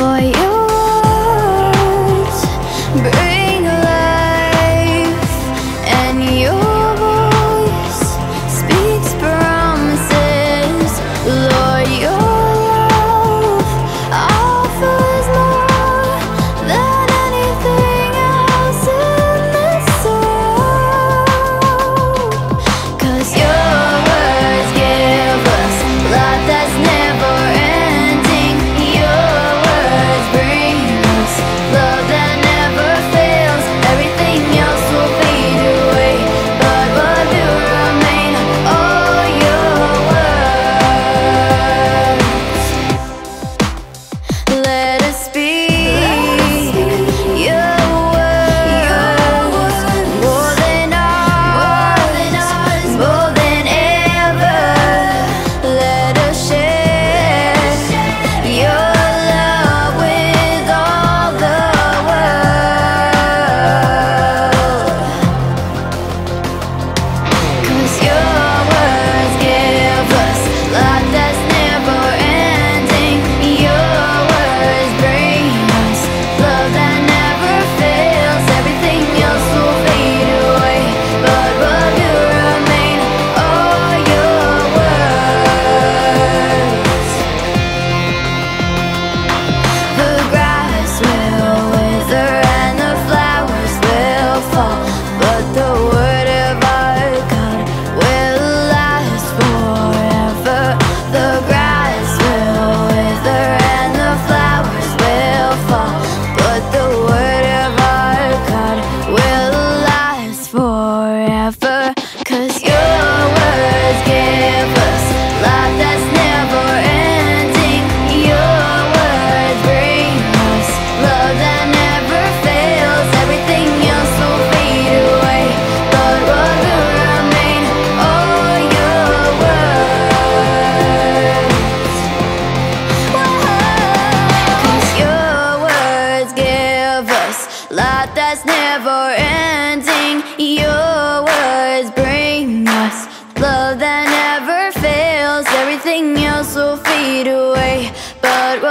voi us never ending. Your words bring us love that never fails. Everything else will fade away But